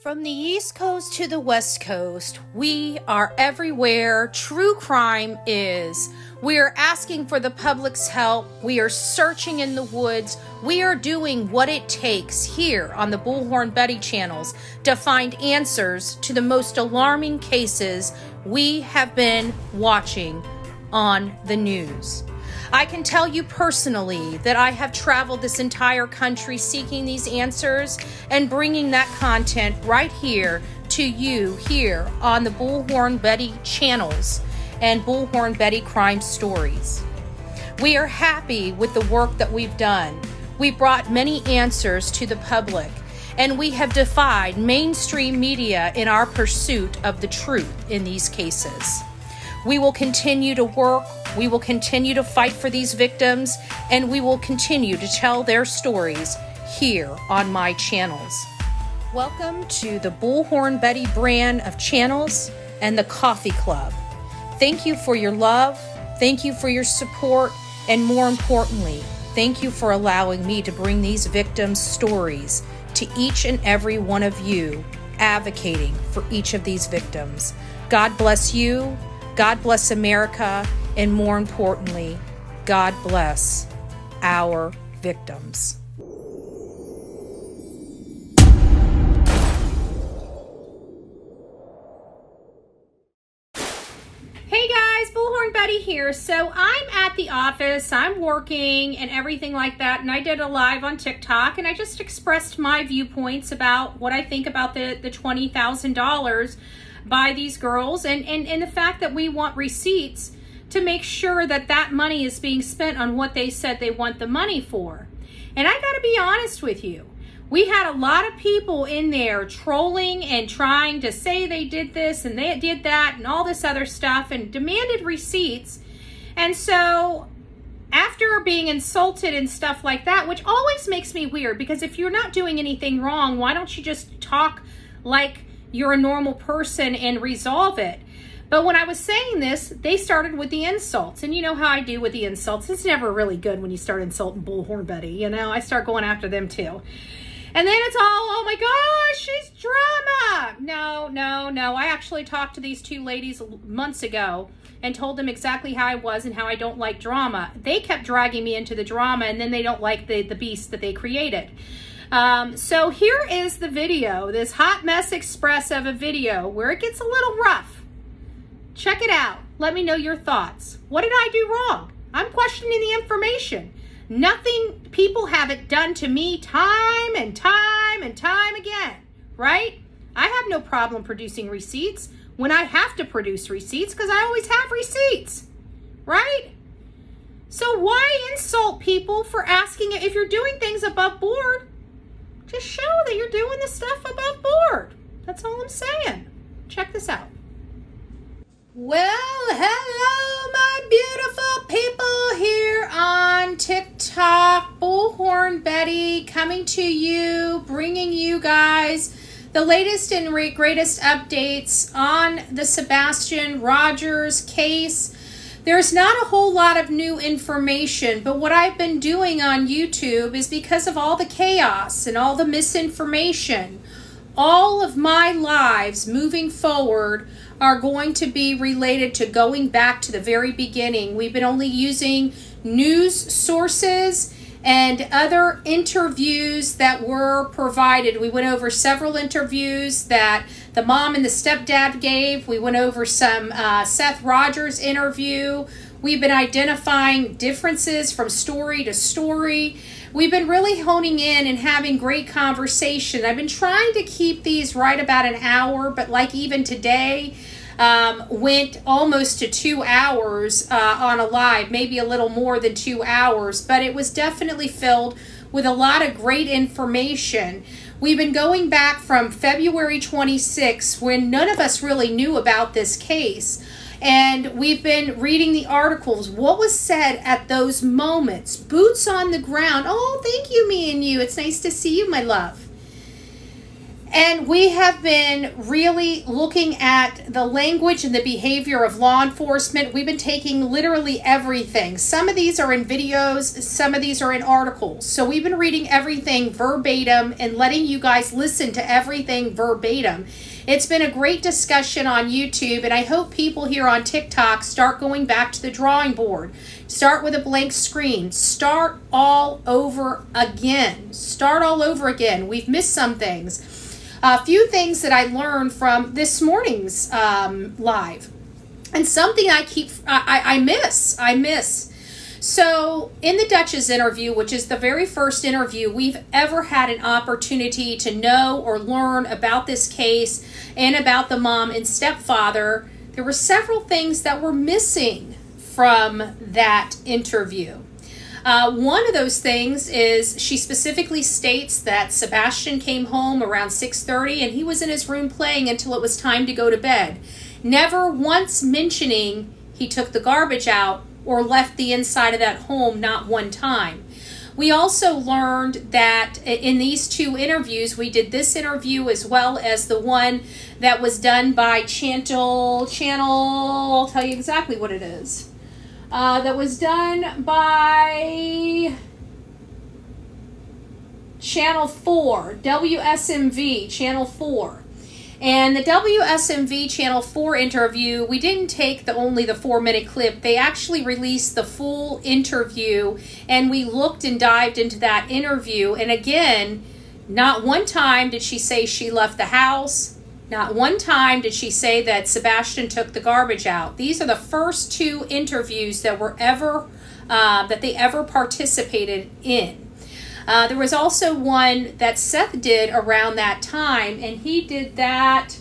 From the East Coast to the West Coast, we are everywhere true crime is. We are asking for the public's help. We are searching in the woods. We are doing what it takes here on the Bullhorn Betty channels to find answers to the most alarming cases we have been watching on the news. I can tell you personally that I have traveled this entire country seeking these answers and bringing that content right here to you here on the Bullhorn Betty channels and Bullhorn Betty Crime Stories. We are happy with the work that we've done. We brought many answers to the public, and we have defied mainstream media in our pursuit of the truth in these cases. We will continue to work, we will continue to fight for these victims, and we will continue to tell their stories here on my channels. Welcome to the Bullhorn Betty brand of channels and the Coffee Club. Thank you for your love, thank you for your support, and more importantly, thank you for allowing me to bring these victims' stories to each and every one of you advocating for each of these victims. God bless you God bless America, and more importantly, God bless our victims. Hey guys, Bullhorn Betty here. So I'm at the office, I'm working and everything like that, and I did a live on TikTok and I just expressed my viewpoints about what I think about the, the $20,000 by these girls and, and, and the fact that we want receipts to make sure that that money is being spent on what they said they want the money for. And I got to be honest with you. We had a lot of people in there trolling and trying to say they did this and they did that and all this other stuff and demanded receipts. And so after being insulted and stuff like that, which always makes me weird because if you're not doing anything wrong, why don't you just talk like you're a normal person and resolve it. But when I was saying this, they started with the insults. And you know how I do with the insults. It's never really good when you start insulting Bullhorn Betty. You know, I start going after them too. And then it's all, oh my gosh, she's drama. No, no, no. I actually talked to these two ladies months ago and told them exactly how I was and how I don't like drama. They kept dragging me into the drama and then they don't like the, the beast that they created. Um, so here is the video, this hot mess express of a video where it gets a little rough. Check it out. Let me know your thoughts. What did I do wrong? I'm questioning the information. Nothing people have it done to me time and time and time again, right? I have no problem producing receipts when I have to produce receipts because I always have receipts, right? So why insult people for asking if you're doing things above board? Just show that you're doing the stuff above board. That's all I'm saying. Check this out. Well, hello, my beautiful people here on TikTok. Bullhorn Betty coming to you, bringing you guys the latest and greatest updates on the Sebastian Rogers case. There's not a whole lot of new information, but what I've been doing on YouTube is because of all the chaos and all the misinformation, all of my lives moving forward are going to be related to going back to the very beginning. We've been only using news sources and other interviews that were provided. We went over several interviews that the mom and the stepdad gave. We went over some uh, Seth Rogers interview. We've been identifying differences from story to story. We've been really honing in and having great conversation. I've been trying to keep these right about an hour, but like even today, um, went almost to two hours uh, on a live, maybe a little more than two hours, but it was definitely filled with a lot of great information. We've been going back from February 26 when none of us really knew about this case. And we've been reading the articles. What was said at those moments? Boots on the ground. Oh, thank you, me and you. It's nice to see you, my love. And we have been really looking at the language and the behavior of law enforcement. We've been taking literally everything. Some of these are in videos, some of these are in articles. So we've been reading everything verbatim and letting you guys listen to everything verbatim. It's been a great discussion on YouTube, and I hope people here on TikTok start going back to the drawing board. Start with a blank screen. Start all over again. Start all over again. We've missed some things. A few things that I learned from this morning's um, live, and something I keep I, I miss. I miss. So, in the Duchess interview, which is the very first interview we've ever had an opportunity to know or learn about this case and about the mom and stepfather, there were several things that were missing from that interview. Uh, one of those things is she specifically states that Sebastian came home around 6:30 and he was in his room playing until it was time to go to bed, never once mentioning he took the garbage out or left the inside of that home not one time. We also learned that in these two interviews, we did this interview as well as the one that was done by Channel Channel. I'll tell you exactly what it is uh, that was done by Channel 4, WSMV, Channel 4. And the WSMV Channel 4 interview, we didn't take the only the four minute clip. They actually released the full interview and we looked and dived into that interview. And again, not one time did she say she left the house. Not one time did she say that Sebastian took the garbage out. These are the first two interviews that were ever uh, that they ever participated in. Uh, there was also one that Seth did around that time, and he did that.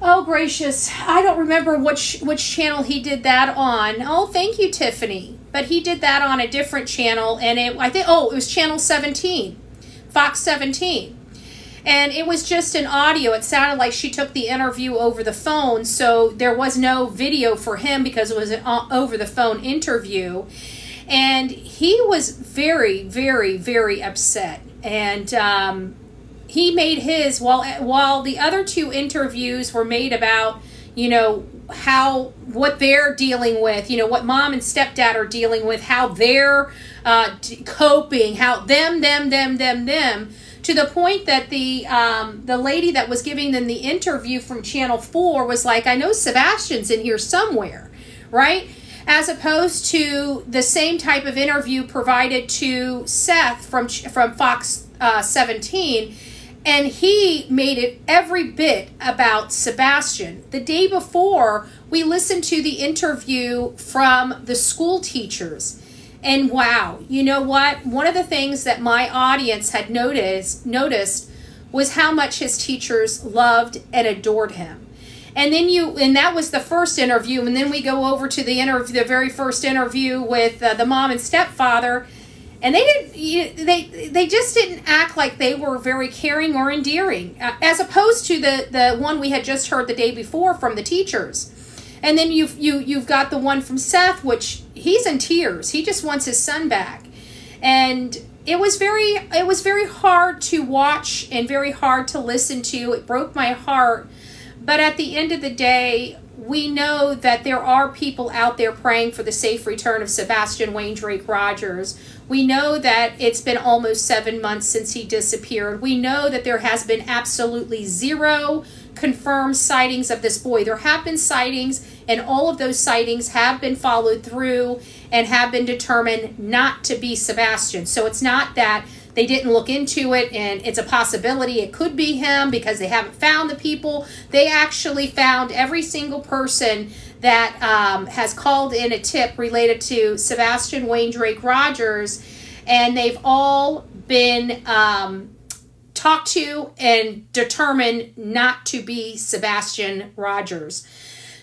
Oh gracious, I don't remember which which channel he did that on. Oh, thank you, Tiffany. But he did that on a different channel, and it I think oh it was channel 17, Fox 17 and it was just an audio. It sounded like she took the interview over the phone, so there was no video for him because it was an over the phone interview. And he was very, very, very upset. And um, he made his while while the other two interviews were made about you know how what they're dealing with you know what mom and stepdad are dealing with how they're uh, coping how them them them them them to the point that the um, the lady that was giving them the interview from Channel Four was like, "I know Sebastian's in here somewhere," right? As opposed to the same type of interview provided to Seth from from Fox uh, 17, and he made it every bit about Sebastian. The day before, we listened to the interview from the school teachers and wow, you know what? One of the things that my audience had noticed noticed was how much his teachers loved and adored him. And then you, and that was the first interview. And then we go over to the interview, the very first interview with uh, the mom and stepfather, and they didn't, they they just didn't act like they were very caring or endearing, uh, as opposed to the the one we had just heard the day before from the teachers. And then you've you you've got the one from Seth, which he's in tears. He just wants his son back. And it was very it was very hard to watch and very hard to listen to. It broke my heart. But at the end of the day, we know that there are people out there praying for the safe return of Sebastian Wayne Drake Rogers. We know that it's been almost seven months since he disappeared. We know that there has been absolutely zero confirmed sightings of this boy. There have been sightings, and all of those sightings have been followed through and have been determined not to be Sebastian. So it's not that they didn't look into it and it's a possibility it could be him because they haven't found the people. They actually found every single person that um, has called in a tip related to Sebastian Wayne Drake Rogers, and they've all been um, talked to and determine not to be Sebastian Rogers.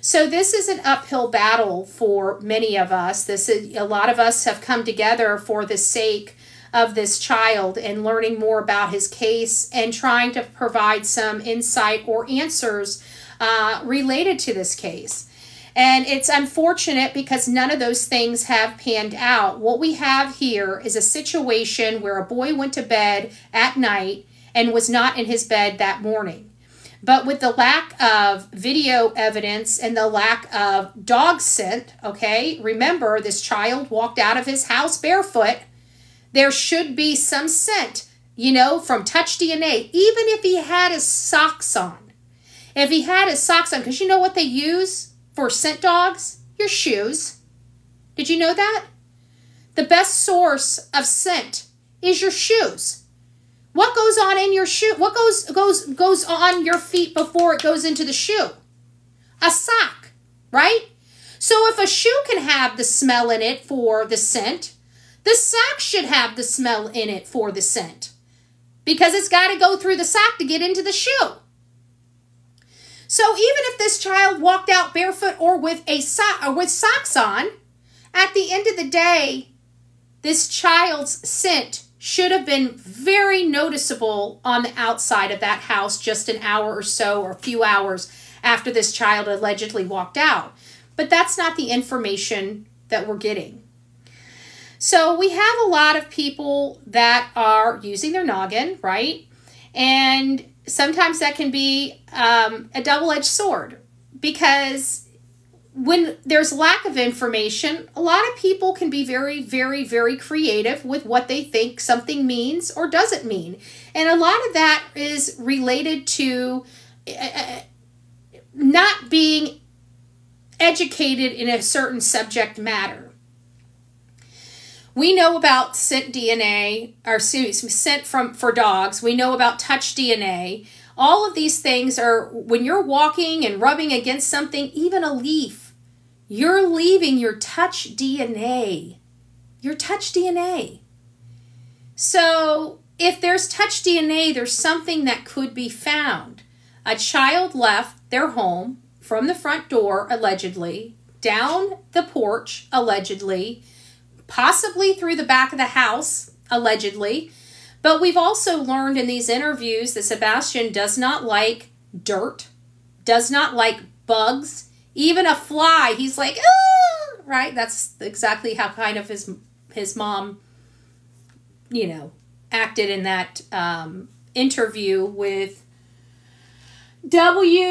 So this is an uphill battle for many of us. This is a lot of us have come together for the sake of this child and learning more about his case and trying to provide some insight or answers uh, related to this case. And it's unfortunate because none of those things have panned out. What we have here is a situation where a boy went to bed at night and was not in his bed that morning. But with the lack of video evidence and the lack of dog scent, okay, remember this child walked out of his house barefoot. There should be some scent, you know, from touch DNA, even if he had his socks on. If he had his socks on, because you know what they use for scent dogs? Your shoes. Did you know that? The best source of scent is your shoes. What goes on in your shoe? What goes goes goes on your feet before it goes into the shoe? A sock, right? So if a shoe can have the smell in it for the scent, the sock should have the smell in it for the scent. Because it's got to go through the sock to get into the shoe. So even if this child walked out barefoot or with a sock or with socks on, at the end of the day, this child's scent should have been very noticeable on the outside of that house just an hour or so or a few hours after this child allegedly walked out. But that's not the information that we're getting. So we have a lot of people that are using their noggin, right? And sometimes that can be um, a double edged sword because when there's lack of information, a lot of people can be very, very, very creative with what they think something means or doesn't mean. And a lot of that is related to uh, not being educated in a certain subject matter. We know about scent DNA, or scent from for dogs. We know about touch DNA. All of these things are when you're walking and rubbing against something, even a leaf, you're leaving your touch DNA. Your touch DNA. So, if there's touch DNA, there's something that could be found. A child left their home from the front door, allegedly, down the porch, allegedly, possibly through the back of the house, allegedly, but we've also learned in these interviews that Sebastian does not like dirt, does not like bugs, even a fly. He's like, ah! right? That's exactly how kind of his his mom, you know, acted in that um, interview with W.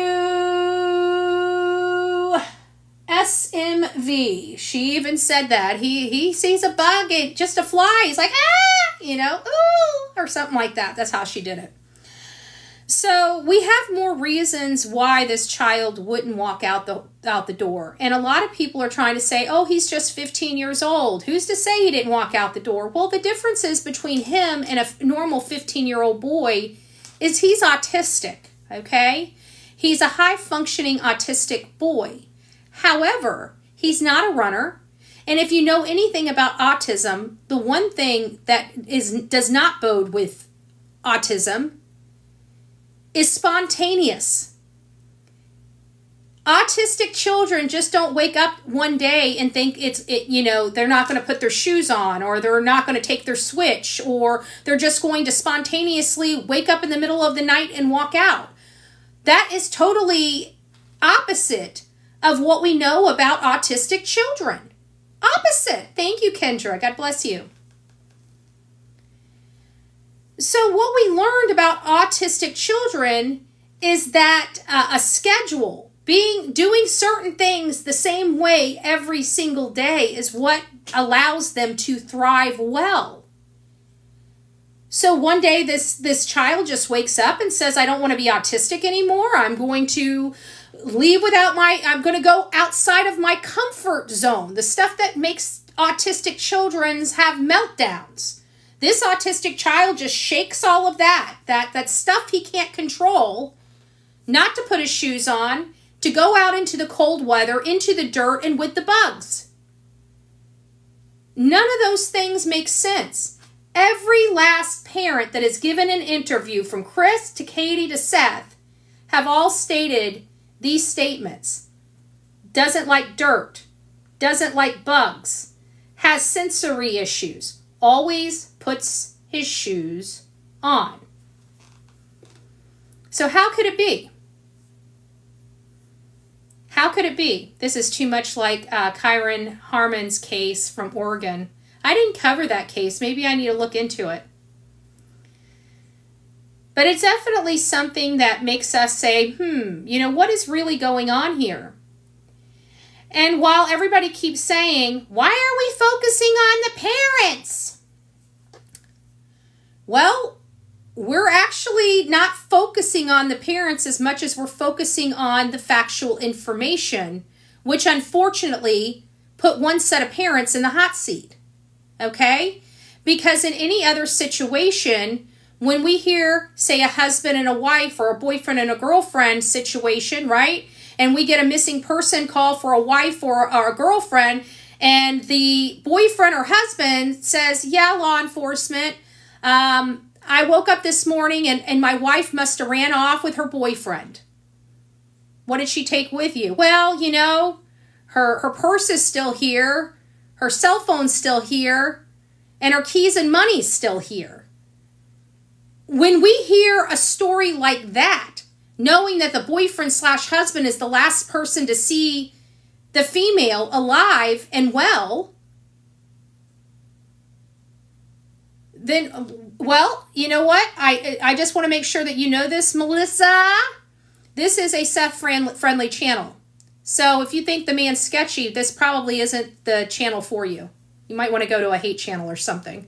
SMV. She even said that. He he sees a bug and just a fly. He's like, ah, you know, ooh, or something like that. That's how she did it. So we have more reasons why this child wouldn't walk out the out the door. And a lot of people are trying to say, "Oh, he's just 15 years old. Who's to say he didn't walk out the door?" Well, the difference is between him and a normal 15-year-old boy is he's autistic, okay? He's a high functioning autistic boy. However, he's not a runner. And if you know anything about autism, the one thing that is does not bode with autism is spontaneous. Autistic children just don't wake up one day and think it's it, you know, they're not going to put their shoes on or they're not going to take their switch or they're just going to spontaneously wake up in the middle of the night and walk out. That is totally opposite of what we know about autistic children. Opposite. Thank you, Kendra. God bless you. So, what we learned about autistic children is that uh, a schedule, being doing certain things the same way every single day is what allows them to thrive well. So one day this this child just wakes up and says I don't want to be autistic anymore. I'm going to leave without my i'm going to go outside of my comfort zone the stuff that makes autistic children's have meltdowns this autistic child just shakes all of that that that stuff he can't control not to put his shoes on to go out into the cold weather into the dirt and with the bugs. None of those things make sense. Every last parent that has given an interview from chris to katie to seth have all stated these statements. Doesn't like dirt, doesn't like bugs, has sensory issues, always puts his shoes on. So, how could it be? How could it be? This is too much like uh, Kyron Horman's case from Oregon. I didn't cover that case. Maybe I need to look into it. But it's definitely something that makes us say, hmm, you know, what is really going on here? And while everybody keeps saying, why are we focusing on the parents? Well, we're actually not focusing on the parents as much as we're focusing on the factual information, which unfortunately put one set of parents in the hot seat. Okay? Because in any other situation, when we hear, say, a husband and a wife or a boyfriend and a girlfriend situation, right? And we get a missing person call for a wife or, a girlfriend, and the boyfriend or husband says, Yeah, law enforcement, um, I woke up this morning and, and my wife must have ran off with her boyfriend. What did she take with you? Well, you know, her her purse is still here, her cell phone's still here, and her keys and money's still here. When we hear a story like that, knowing that the boyfriend slash husband is the last person to see the female alive and well, then um, well, you know what? I I just want to make sure that you know this, Melissa. This is a Seth friendly channel. So if you think the man's sketchy, this probably isn't the channel for you. You might want to go to a hate channel or something.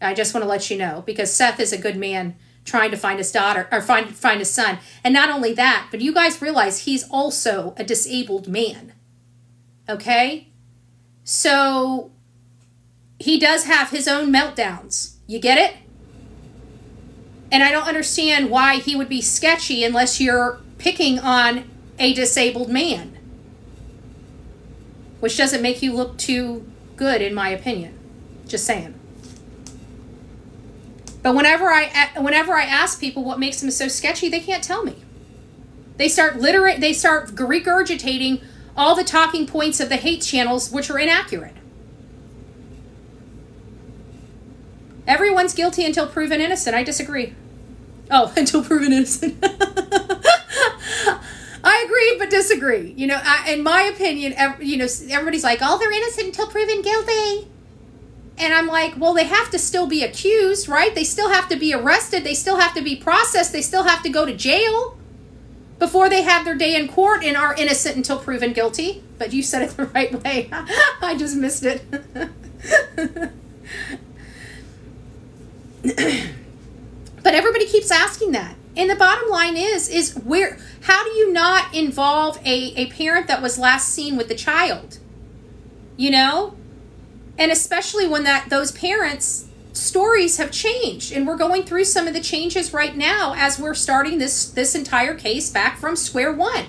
I just want to let you know because Seth is a good man trying to find his daughter or find find his son. And not only that, but you guys realize he's also a disabled man. Okay? So he does have his own meltdowns. You get it? And I don't understand why he would be sketchy unless you're picking on a disabled man. Which doesn't make you look too good, in my opinion. Just saying. But whenever I whenever I ask people what makes them so sketchy, they can't tell me. They start literate they start regurgitating all the talking points of the hate channels which are inaccurate. Everyone's guilty until proven innocent. I disagree. Oh, until proven innocent. I agree, but disagree. You know, I, in my opinion, you know, everybody's like, "Oh, they're innocent until proven guilty," and I'm like, "Well, they have to still be accused, right? They still have to be arrested. They still have to be processed. They still have to go to jail before they have their day in court and are innocent until proven guilty." But you said it the right way. I just missed it. but everybody keeps asking that. And the bottom line is, is where how do you not involve a, a parent that was last seen with the child? You know? And especially when that those parents stories have changed and we're going through some of the changes right now as we're starting this this entire case back from square one.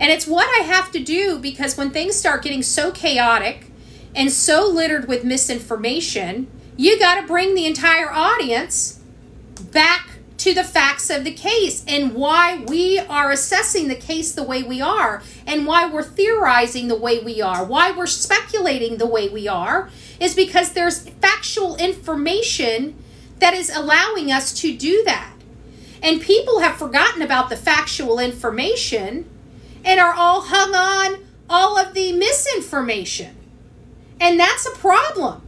And it's what I have to do because when things start getting so chaotic and so littered with misinformation, you got to bring the entire audience back to the facts of the case and why we are assessing the case the way we are and why we're theorizing the way we are, why we're speculating the way we are, is because there's factual information that is allowing us to do that. And people have forgotten about the factual information and are all hung on all of the misinformation. And that's a problem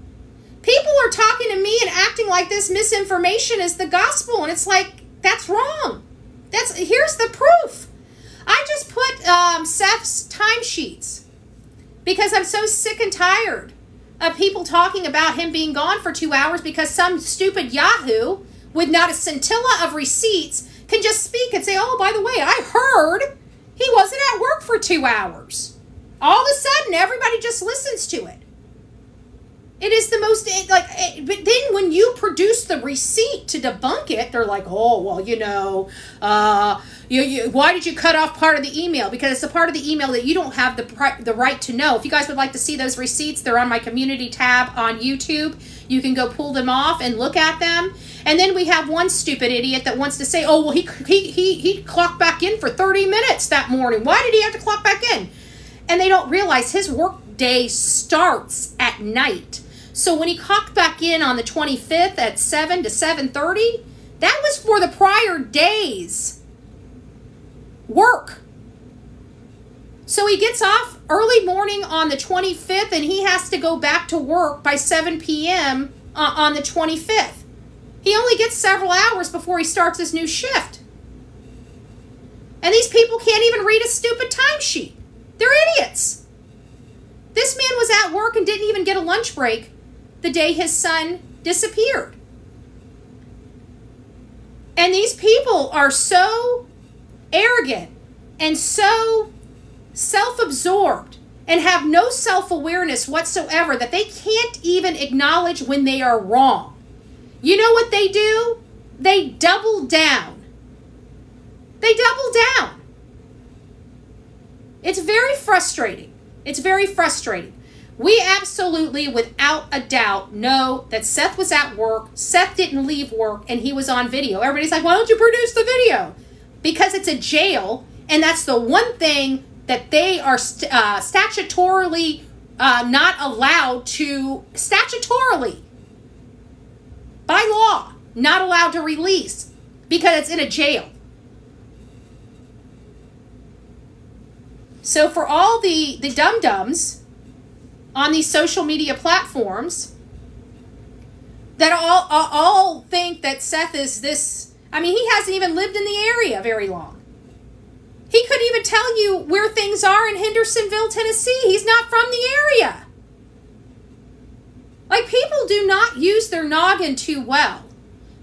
people are talking to me and acting like this misinformation is the gospel and it's like that's wrong. That's here's the proof. I just put um, seth's timesheets because i'm so sick and tired of people talking about him being gone for two hours because some stupid yahoo with not a scintilla of receipts can just speak and say oh by the way i heard he wasn't at work for two hours. All of a sudden everybody just listens to it it is the most like, eh, but then when you produce the receipt to debunk it, they're like, "Oh, well, you know, uh, you, you, why did you cut off part of the email? Because it's a part of the email that you don't have the the right to know. If you guys would like to see those receipts, they're on my community tab on YouTube. You can go pull them off and look at them. And then we have one stupid idiot that wants to say, "Oh, well, he he he he clocked back in for 30 minutes that morning. Why did he have to clock back in?" And they don't realize his work day starts at night. So when he cocked back in on the 25th at 7 to 7:30, that was for the prior days work. So he gets off early morning on the 25th and he has to go back to work by 7 p.m. Uh, on the 25th. He only gets several hours before he starts his new shift. And these people can't even read a stupid timesheet. They're idiots. This man was at work and didn't even get a lunch break the day his son disappeared. And these people are so arrogant and so self absorbed and have no self awareness whatsoever that they can't even acknowledge when they are wrong. You know what they do? They double down. They double down. It's very frustrating. It's very frustrating. We absolutely, without a doubt, know that Seth was at work. Seth didn't leave work and he was on video. Everybody's like, why don't you produce the video? Because it's a jail, and that's the one thing that they are st- uh, statutorily uh, not allowed to, statutorily, by law, not allowed to release because it's in a jail. So for all the the dum dums on these social media platforms that all, all, think that Seth is this. I mean, he hasn't even lived in the area very long. He couldn't even tell you where things are in Hendersonville, Tennessee. He's not from the area. Like, people do not use their noggin too well.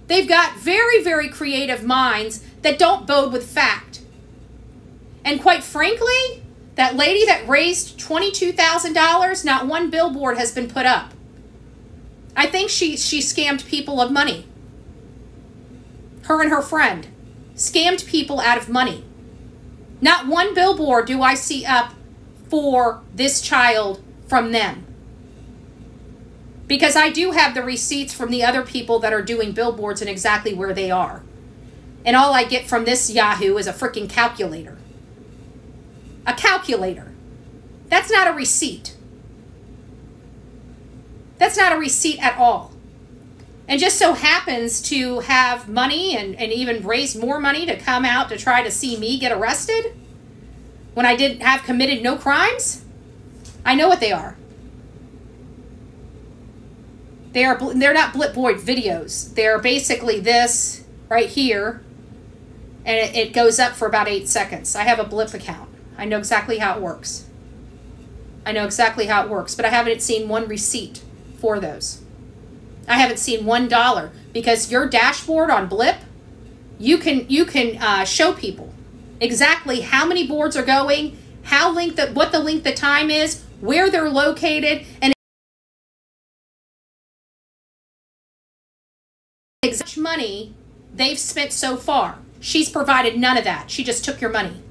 They've got very, very creative minds that don't bode with fact. And quite frankly, that lady that raised $22,000, not one billboard has been put up. I think she, she scammed people of money. Her and her friend scammed people out of money. Not one billboard do I see up for this child from them. Because I do have the receipts from the other people that are doing billboards and exactly where they are. And all I get from this Yahoo is a freaking calculator a calculator. That's not a receipt. That's not a receipt at all. And just so happens to have money and, and even raise more money to come out to try to see me get arrested when I didn't have committed no crimes. I know what they are. They are they're not Blipboard videos. They're basically this right here, and it, it goes up for about eight seconds. I have a Blip account. I know exactly how it works. I know exactly how it works, but I haven't seen one receipt for those. I haven't seen one dollar because your dashboard on Blip, you can you can uh, show people exactly how many boards are going, how length the, what the length of time is, where they're located, and exact money they've spent so far. She's provided none of that. She just took your money.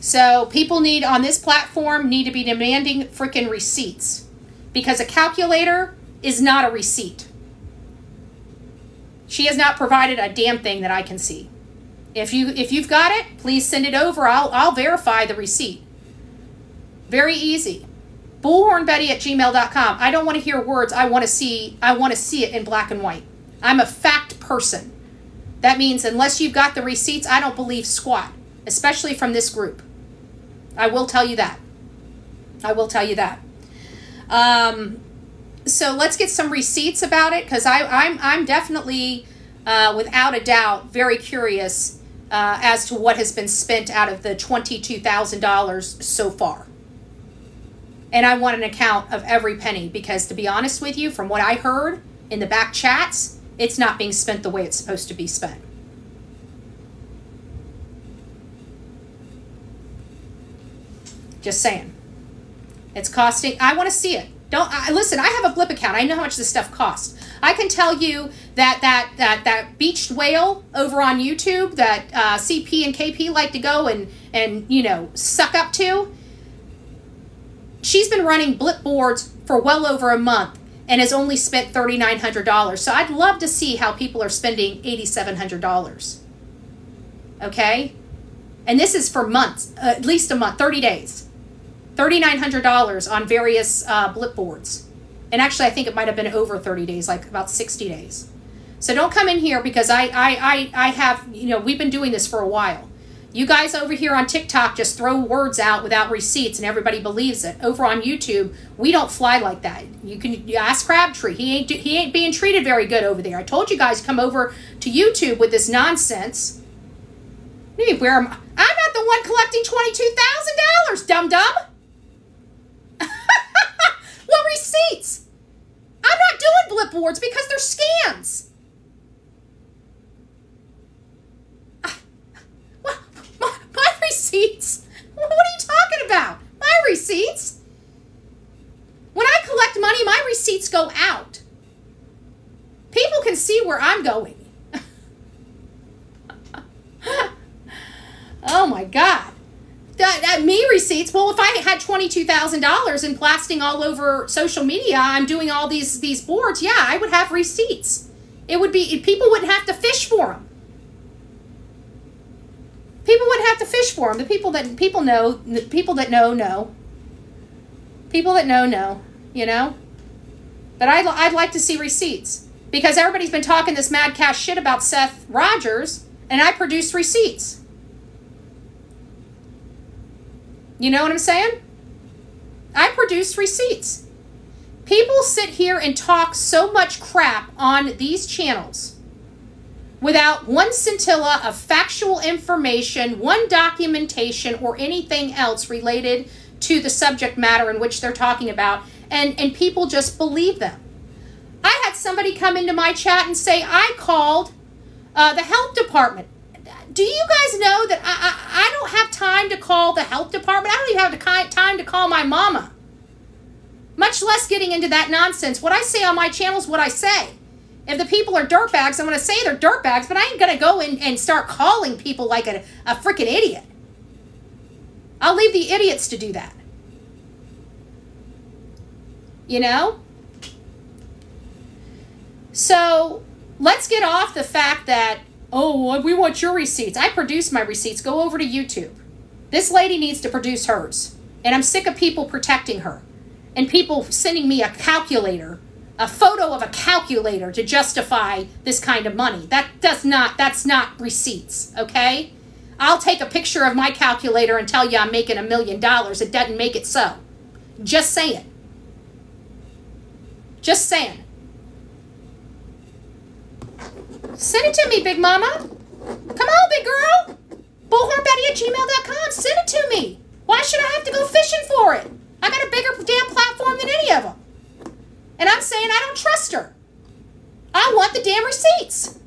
So people need on this platform need to be demanding freaking receipts because a calculator is not a receipt. She has not provided a damn thing that I can see. If you if you've got it, please send it over. I'll I'll verify the receipt. Very easy. Bullhornbetty at gmail.com. I don't want to hear words. I want to see I want to see it in black and white. I'm a fact person. That means unless you've got the receipts, I don't believe squat, especially from this group. I will tell you that. I will tell you that. Um, so let's get some receipts about it because I'm I'm definitely, uh, without a doubt, very curious uh, as to what has been spent out of the twenty-two thousand dollars so far. And I want an account of every penny because, to be honest with you, from what I heard in the back chats, it's not being spent the way it's supposed to be spent. Just saying. It's costing. I want to see it. Don't I, listen. I have a Blip account. I know how much this stuff costs. I can tell you that that that that beached whale over on YouTube that uh, CP and KP like to go and and you know suck up to. She's been running Blip boards for well over a month and has only spent thirty nine hundred dollars. So I'd love to see how people are spending eighty seven hundred dollars. Okay, and this is for months, uh, at least a month, thirty days. $3,900 on various uh, blip boards. And actually, I think it might have been over 30 days, like about 60 days. So don't come in here because I, I, I, I have, you know, we've been doing this for a while. You guys over here on TikTok just throw words out without receipts and everybody believes it. Over on YouTube, we don't fly like that. You can you ask Crabtree. He ain't he ain't being treated very good over there. I told you guys come over to YouTube with this nonsense. Where am I? I'm not the one collecting twenty-two thousand dollars, dum dum. What receipts? I'm not doing blip boards because they're scams. Ah, my receipts? What are you talking about? My receipts? When I collect money, my receipts go out. People can see where I'm going. oh my God. That, that me receipts. Well, if I had twenty-two thousand dollars in blasting all over social media, I'm doing all these these boards. Yeah, I would have receipts. It would be people wouldn't have to fish for them people wouldn't have to fish for them. The people that people know, the people that know know. People that know know, you know. But I'd, I'd like to see receipts because everybody's been talking this mad cash shit about Seth Rogers, and I produced receipts. You know what I'm saying? I produce receipts. People sit here and talk so much crap on these channels without one scintilla of factual information, one documentation, or anything else related to the subject matter in which they're talking about, and, and people just believe them. I had somebody come into my chat and say, I called uh, the health department. Do you guys know that I, I, I don't have time to call the health department? I don't even have time to call my mama. Much less getting into that nonsense. What I say on my channel is what I say. If the people are dirtbags, I'm going to say they're dirtbags, but I ain't going to go in and start calling people like a, a freaking idiot. I'll leave the idiots to do that. You know? So let's get off the fact that, oh, we want your receipts. I produce my receipts. Go over to YouTube. This lady needs to produce hers. And I'm sick of people protecting her and people sending me a calculator a photo of a calculator to justify this kind of money. That does not, that's not receipts, okay? I'll take a picture of my calculator and tell you I'm making a million dollars. It doesn't make it so. Just saying. Just saying. Send it to me, Big Mama. Come on, big girl. Bullhornbetty at gmail.com. Send it to me. Why should I have to go fishing for it? I got a bigger damn platform than any of them. And I'm saying I don't trust her. I want the damn receipts.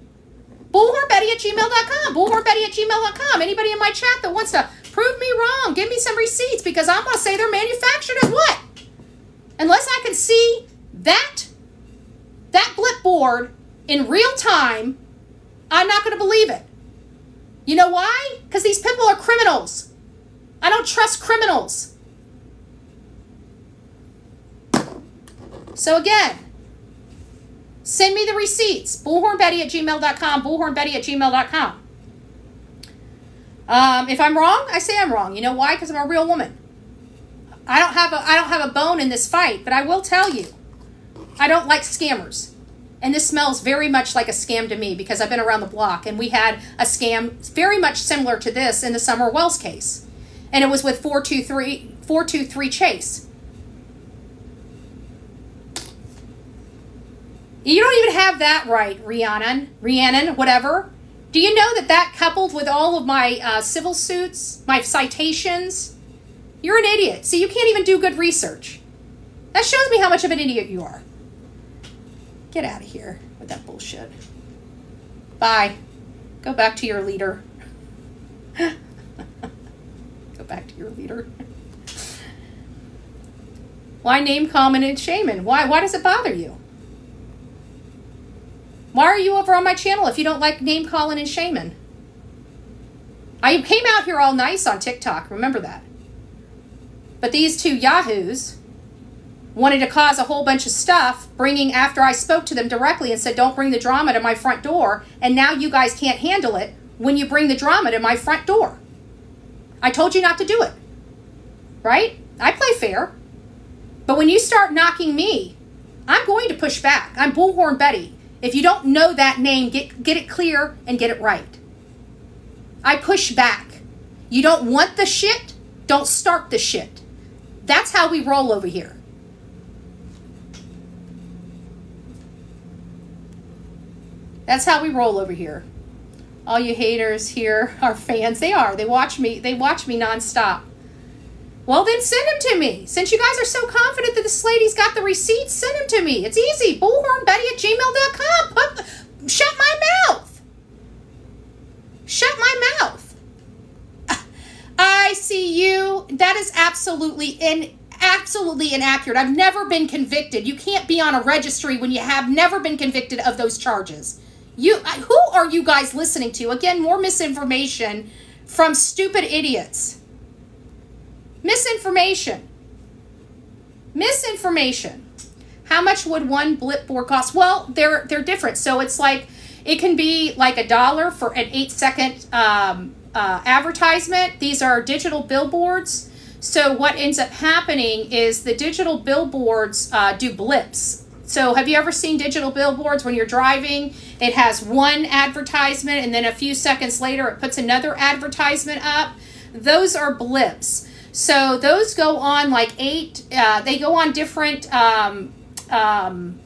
Bullhornbetty at gmail.com. Bullhornbetty at gmail.com. Anybody in my chat that wants to prove me wrong, give me some receipts because I'm going to say they're manufactured as what? Unless I can see that, that blip board in real time, I'm not going to believe it. You know why? Because these people are criminals. I don't trust criminals. So again, send me the receipts. Bullhornbetty at gmail.com, bullhornbetty at gmail.com. Um, if I'm wrong, I say I'm wrong. You know why? Because I'm a real woman. I don't have a I don't have a bone in this fight, but I will tell you, I don't like scammers. And this smells very much like a scam to me because I've been around the block and we had a scam very much similar to this in the Summer Wells case. And it was with 423 423 Chase. You don't even have that right, Rhiannon, Rhiannon, whatever. Do you know that that coupled with all of my uh, civil suits, my citations, you're an idiot. See, you can't even do good research. That shows me how much of an idiot you are. Get out of here with that bullshit. Bye. Go back to your leader. Go back to your leader. Why name common and shaman? Why why does it bother you? Why are you over on my channel if you don't like name calling and shaming? I came out here all nice on TikTok, remember that. But these two yahoos wanted to cause a whole bunch of stuff, bringing after I spoke to them directly and said, don't bring the drama to my front door. And now you guys can't handle it when you bring the drama to my front door. I told you not to do it. Right? I play fair. But when you start knocking me, I'm going to push back. I'm Bullhorn Betty. If you don't know that name, get, get it clear and get it right. I push back. You don't want the shit? Don't start the shit. That's how we roll over here. That's how we roll over here. All you haters here are fans. They are. They watch me. They watch me nonstop. Well, then send them to me. Since you guys are so confident that this lady's got the receipts, send them to me. It's easy. Bullhornbetty at gmail.com. Shut my mouth. Shut my mouth. I see you. That is absolutely in absolutely inaccurate. I've never been convicted. You can't be on a registry when you have never been convicted of those charges. You who are you guys listening to? Again, more misinformation from stupid idiots. Misinformation. Misinformation. How much would one blip board cost? Well, they're they're different. So it's like it can be like a dollar for an eight second um, uh, advertisement. These are digital billboards. So what ends up happening is the digital billboards uh, do blips. So have you ever seen digital billboards when you're driving? It has one advertisement and then a few seconds later it puts another advertisement up. Those are blips. So those go on like eight, uh, they go on different, um, um,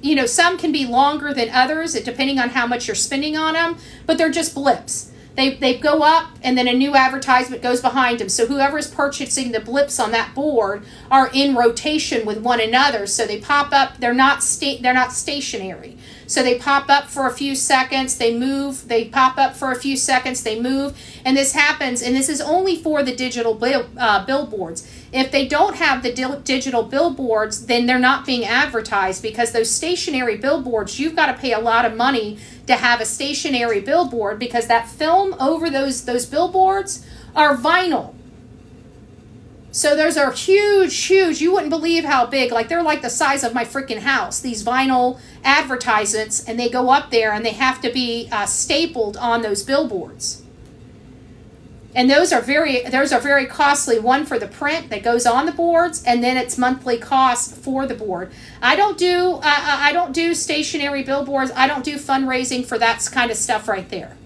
you know, some can be longer than others, depending on how much you're spending on them, but they're just blips. They, they go up and then a new advertisement goes behind them. So whoever is purchasing the blips on that board are in rotation with one another. So they pop up. They're not sta- they're not stationary. So they pop up for a few seconds, they move, they pop up for a few seconds, they move, and this happens, and this is only for the digital bill, uh, billboards. If they don't have the di- digital billboards, then they're not being advertised because those stationary billboards, you've got to pay a lot of money to have a stationary billboard because that film over those those billboards are vinyl. So those are huge, huge. You wouldn't believe how big. Like they're like the size of my freaking house. These vinyl advertisements, and they go up there, and they have to be uh, stapled on those billboards. And those are very those are very costly. One for the print that goes on the boards, and then it's monthly cost for the board. I don't do uh, I don't do stationary billboards. I don't do fundraising for that kind of stuff right there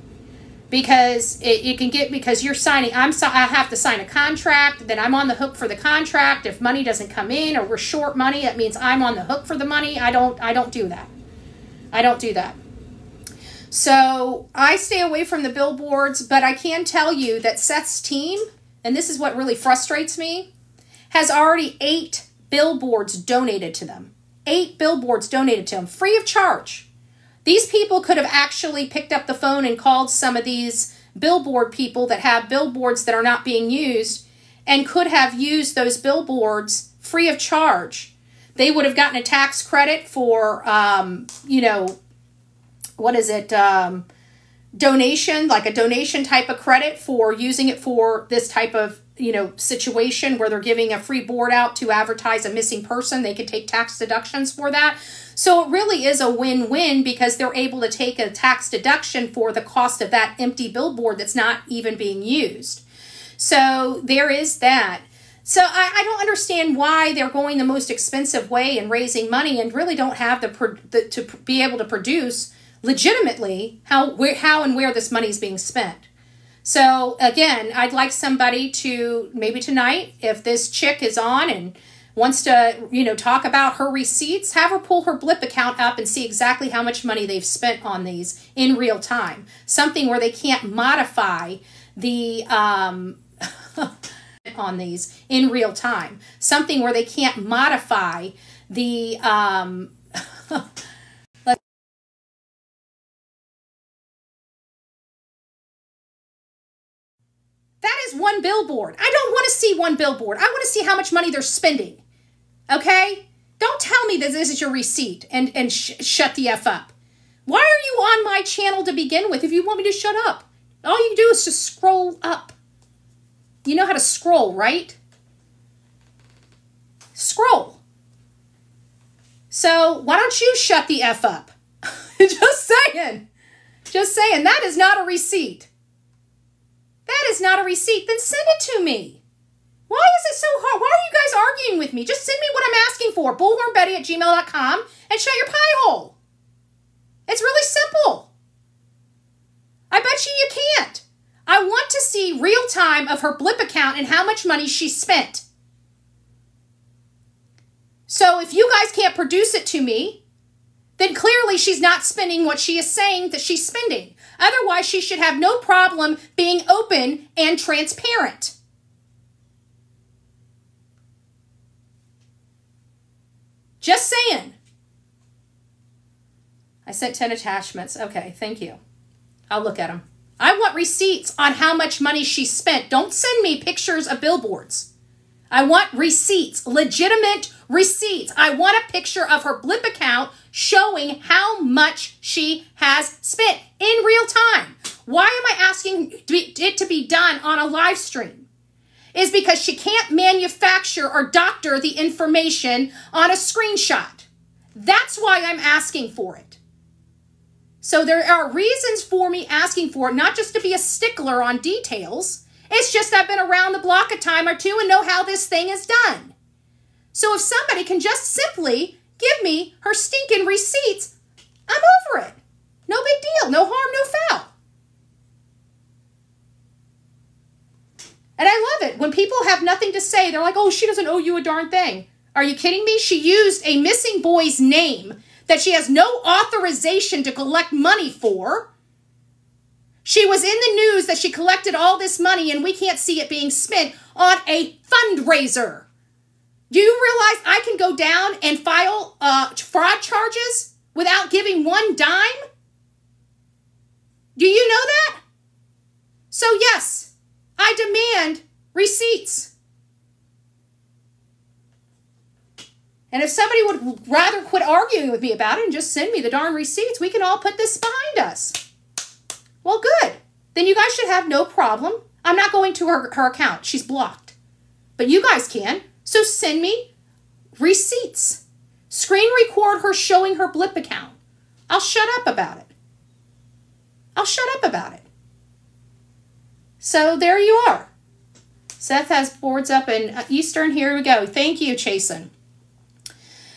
because it, it can get because you're signing i'm i have to sign a contract then i'm on the hook for the contract if money doesn't come in or we're short money that means i'm on the hook for the money i don't i don't do that i don't do that so i stay away from the billboards but i can tell you that seth's team and this is what really frustrates me has already eight billboards donated to them eight billboards donated to them free of charge these people could have actually picked up the phone and called some of these billboard people that have billboards that are not being used and could have used those billboards free of charge. They would have gotten a tax credit for, um, you know, what is it? Um, donation, like a donation type of credit for using it for this type of you know situation where they're giving a free board out to advertise a missing person. They could take tax deductions for that. So it really is a win-win because they're able to take a tax deduction for the cost of that empty billboard that's not even being used. So there is that. So I, I don't understand why they're going the most expensive way and raising money and really don't have the, the to be able to produce legitimately how where how and where this money is being spent so again, I'd like somebody to maybe tonight, if this chick is on and wants to, you know, talk about her receipts, have her pull her Blip account up and see exactly how much money they've spent on these in real time. Something where they can't modify the um, on these in real time. Something where they can't modify the um, That is one billboard. I don't want to see one billboard. I want to see how much money they're spending. Okay? Don't tell me that this is your receipt and, and sh- shut the F up. Why are you on my channel to begin with if you want me to shut up? All you do is just scroll up. You know how to scroll, right? Scroll. So why don't you shut the F up? just saying. Just saying. That is not a receipt. That is not a receipt. Then send it to me. Why is it so hard? Why are you guys arguing with me? Just send me what I'm asking for. Bullhornbetty at gmail.com and shut your pie hole. It's really simple. I bet you you can't. I want to see real time of her blip account and how much money she spent. So if you guys can't produce it to me, then clearly she's not spending what she is saying that she's spending. Otherwise, she should have no problem being open and transparent. Just saying. I sent 10 attachments. Okay, thank you. I'll look at them. I want receipts on how much money she spent. Don't send me pictures of billboards. I want receipts, legitimate receipts. I want a picture of her blip account showing how much she has spent in real time. Why am I asking it to be done on a live stream? Is because she can't manufacture or doctor the information on a screenshot. That's why I'm asking for it. So there are reasons for me asking for it, not just to be a stickler on details. It's just I've been around the block a time or two and know how this thing is done. So if somebody can just simply give me her stinking receipts, I'm over it. No big deal. No harm, no foul. And I love it. When people have nothing to say, they're like, oh, she doesn't owe you a darn thing. Are you kidding me? She used a missing boy's name that she has no authorization to collect money for. She was in the news that she collected all this money and we can't see it being spent on a fundraiser. Do you realize I can go down and file uh, fraud charges without giving one dime? Do you know that? So, yes, I demand receipts. And if somebody would rather quit arguing with me about it and just send me the darn receipts, we can all put this behind us. Well, good. Then you guys should have no problem. I'm not going to her, her account. She's blocked. But you guys can. So send me receipts. Screen record her showing her blip account. I'll shut up about it. I'll shut up about it. So there you are. Seth has boards up in Eastern. Here we go. Thank you, Chasen.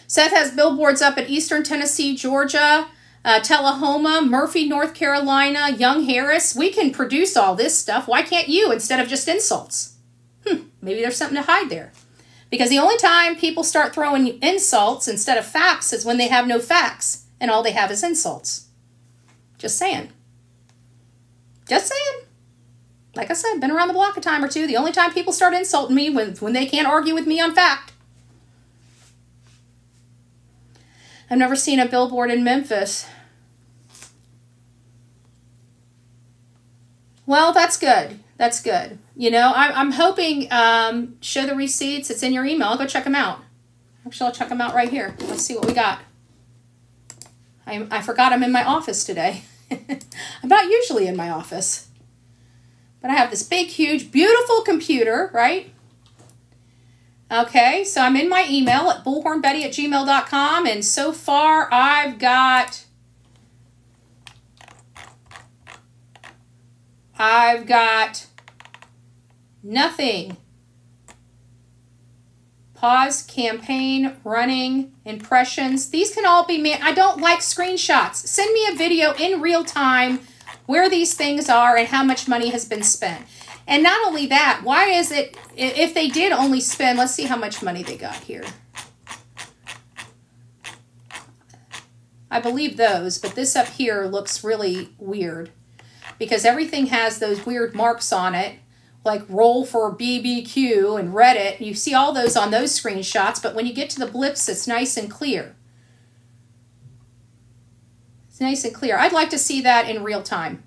Seth has billboards up in Eastern Tennessee, Georgia, uh, Tullahoma, Murphy, North Carolina, Young Harris. We can produce all this stuff. Why can't you instead of just insults? Hmm, maybe there's something to hide there. Because the only time people start throwing insults instead of facts is when they have no facts and all they have is insults. Just saying. Just saying. Like I said, been around the block a time or two. The only time people start insulting me when, when they can't argue with me on fact. I've never seen a billboard in Memphis. Well, that's good. That's good. You know, I'm, I'm hoping, um, show the receipts. It's in your email. I'll go check them out. Actually, I'll check them out right here. Let's see what we got. I, I forgot I'm in my office today. I'm not usually in my office. But I have this big, huge, beautiful computer, right? Okay, so I'm in my email at bullhornbetty at gmail.com, and so far I've got I've got nothing. Pause, campaign, running, impressions. These can all be man. I don't like screenshots. Send me a video in real time where these things are and how much money has been spent. And not only that, why is it, if they did only spend, let's see how much money they got here. I believe those, but this up here looks really weird because everything has those weird marks on it, like roll for BBQ and Reddit. You see all those on those screenshots, but when you get to the blips, it's nice and clear. It's nice and clear. I'd like to see that in real time.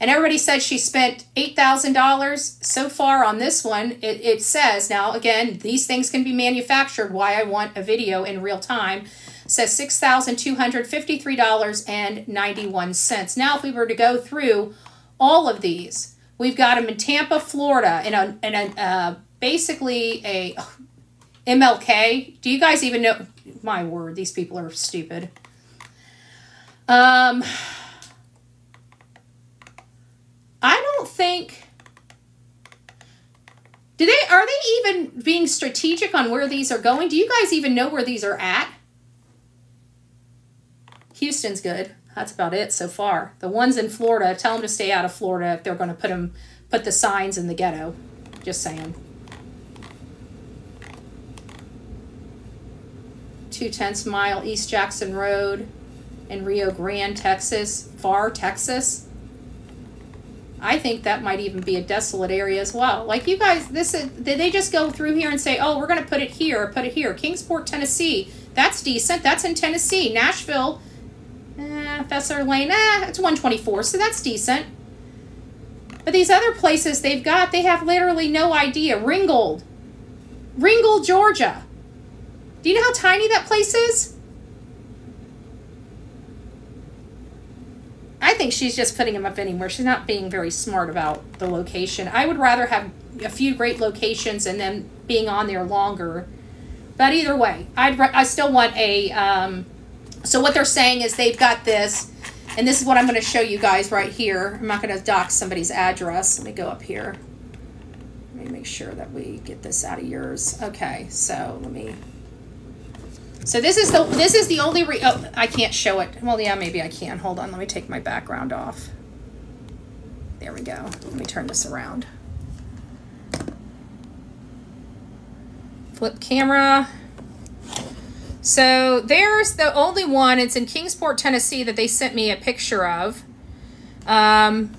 And everybody said she spent $8,000 so far on this one. It, it says, now again, these things can be manufactured. Why I want a video in real time. Says $6,253.91. Now, if we were to go through all of these, we've got them in Tampa, Florida, in a, in a uh, basically a MLK. Do you guys even know? My word, these people are stupid. Um, I don't think. Do they are they even being strategic on where these are going? Do you guys even know where these are at? Houston's good. That's about it so far. The ones in Florida, tell them to stay out of Florida if they're going to put them put the signs in the ghetto. Just saying. Two tenths mile East Jackson Road in Rio Grande, Texas, far Texas. I think that might even be a desolate area as well. Like you guys, this is did they just go through here and say, "Oh, we're going to put it here, put it here." Kingsport, Tennessee, that's decent. That's in Tennessee. Nashville, Fessler Lane, eh, it's 124, so that's decent. But these other places they've got, they have literally no idea. Ringgold, Ringgold, Georgia. Do you know how tiny that place is? I think she's just putting them up anywhere. She's not being very smart about the location. I would rather have a few great locations and then being on there longer. But either way, I'd I still want a. Um, so what they're saying is they've got this, and this is what I'm going to show you guys right here. I'm not going to dox somebody's address. Let me go up here. Let me make sure that we get this out of yours. Okay, so let me so this is the this is the only re oh I can't show it. Well, yeah, maybe I can. Hold on, let me take my background off. There we go. Let me turn this around. Flip camera. So there's the only one. It's in Kingsport, Tennessee that they sent me a picture of. Um,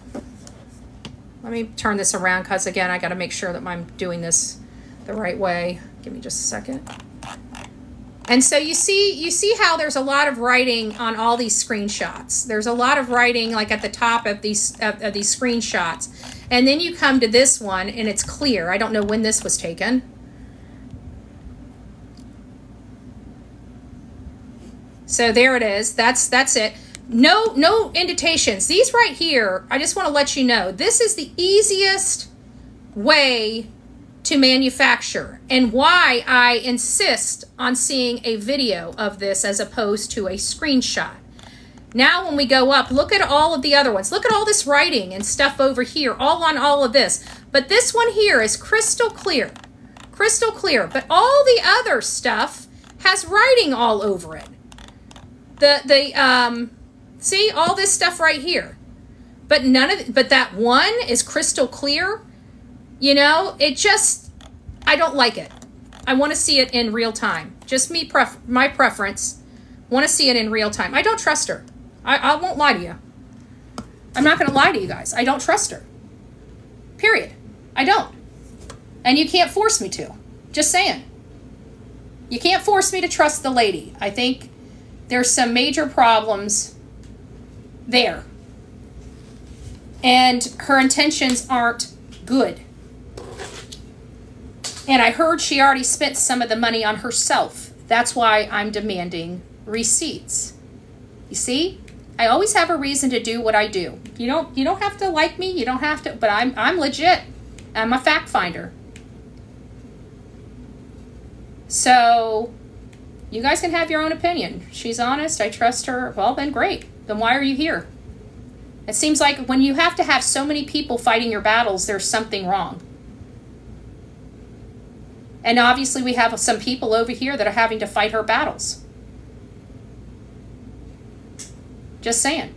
let me turn this around because again, I got to make sure that I'm doing this the right way. Give me just a second. And so you see you see how there's a lot of writing on all these screenshots. There's a lot of writing like at the top of these of, of these screenshots. And then you come to this one and it's clear. I don't know when this was taken. So there it is. That's that's it. No no indentations. These right here, I just want to let you know, this is the easiest way to manufacture and why I insist on seeing a video of this as opposed to a screenshot. Now when we go up, look at all of the other ones. Look at all this writing and stuff over here, all on all of this. But this one here is crystal clear. Crystal clear. But all the other stuff has writing all over it. The, the, um, see all this stuff right here. But none of, but that one is crystal clear you know, it just, I don't like it. I want to see it in real time. Just me, pref my preference. Want to see it in real time. I don't trust her. I, I won't lie to you. I'm not going to lie to you guys. I don't trust her. Period. I don't. And you can't force me to. Just saying. You can't force me to trust the lady. I think there's some major problems there. And her intentions aren't good. And I heard she already spent some of the money on herself. That's why I'm demanding receipts. You see? I always have a reason to do what I do. You don't you don't have to like me, you don't have to, but I'm I'm legit. I'm a fact finder. So you guys can have your own opinion. She's honest, I trust her. Well, then great. Then why are you here? It seems like when you have to have so many people fighting your battles, there's something wrong. And obviously, we have some people over here that are having to fight her battles. Just saying.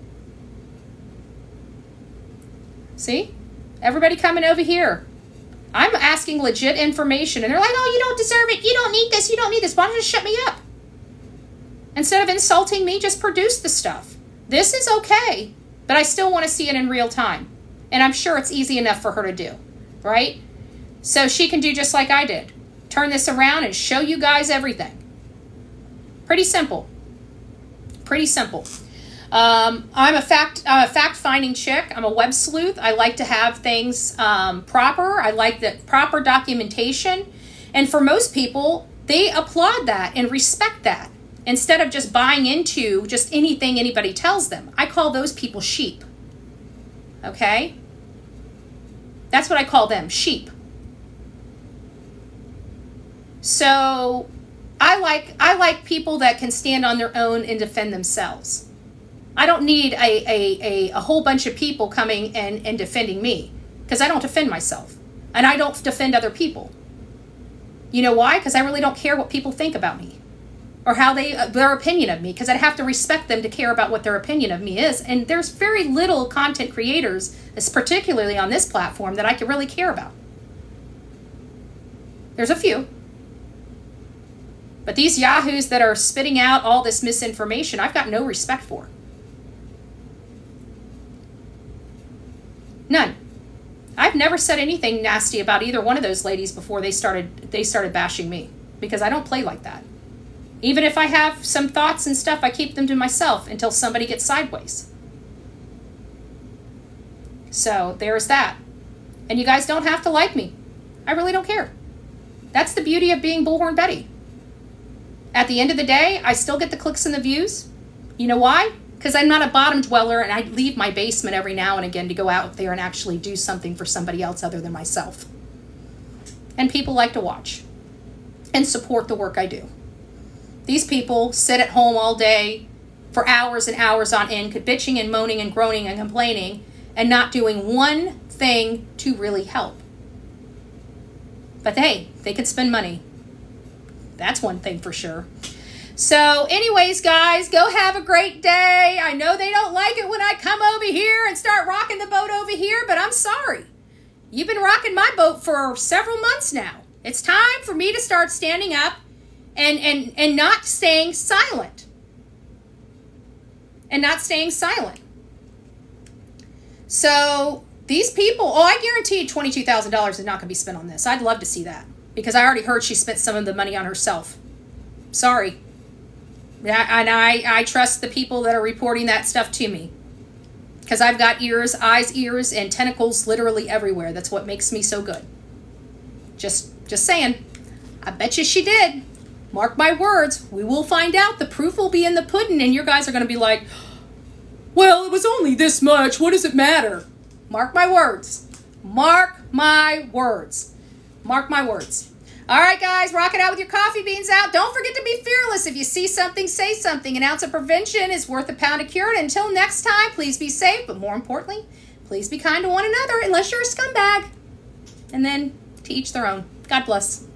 See? Everybody coming over here. I'm asking legit information, and they're like, oh, you don't deserve it. You don't need this. You don't need this. Why don't you shut me up? Instead of insulting me, just produce the stuff. This is okay, but I still want to see it in real time. And I'm sure it's easy enough for her to do, right? So she can do just like I did turn this around and show you guys everything. Pretty simple. Pretty simple. Um, I'm a fact a fact finding chick. I'm a web sleuth. I like to have things um, proper. I like the proper documentation, and for most people, they applaud that and respect that instead of just buying into just anything anybody tells them. I call those people sheep. Okay, that's what I call them, sheep. So I like I like people that can stand on their own and defend themselves. I don't need a, a, a, a whole bunch of people coming and, and defending me because I don't defend myself and I don't defend other people. You know why? Because I really don't care what people think about me. or how they uh, their opinion of me because I'd have to respect them to care about what their opinion of me is. And there's very little content creators, particularly on this platform, that I could really care about. There's a few. But these yahoos that are spitting out all this misinformation, I've got no respect for. None. I've never said anything nasty about either one of those ladies before they started they started bashing me because I don't play like that. Even if I have some thoughts and stuff, I keep them to myself until somebody gets sideways. So, there's that. And you guys don't have to like me. I really don't care. That's the beauty of being Bullhorn Betty. At the end of the day, I still get the clicks and the views. You know why? Because I'm not a bottom dweller and I leave my basement every now and again to go out there and actually do something for somebody else other than myself. And people like to watch and support the work I do. These people sit at home all day for hours and hours on end, could bitching and moaning and groaning and complaining and not doing one thing to really help. But hey, they could spend money. That's one thing for sure. So, anyways, guys, go have a great day. I know they don't like it when I come over here and start rocking the boat over here, but I'm sorry. You've been rocking my boat for several months now. It's time for me to start standing up and and and not staying silent. And not staying silent. So, these people, oh, I guarantee $22,000 is not going to be spent on this. I'd love to see that because I already heard she spent some of the money on herself. Sorry. And I, I trust the people that are reporting that stuff to me because I've got ears, eyes, ears, and tentacles literally everywhere. That's what makes me so good. Just, just saying. I bet you she did. Mark my words. We will find out. The proof will be in the pudding, and your guys are going to be like, well, it was only this much. What does it matter? Mark my words. Mark my words. Mark my words. All right, guys, rock it out with your coffee beans out. Don't forget to be fearless. If you see something, say something. An ounce of prevention is worth a pound of cure. And until next time, please be safe. But more importantly, please be kind to one another unless you're a scumbag. And then to each their own. God bless.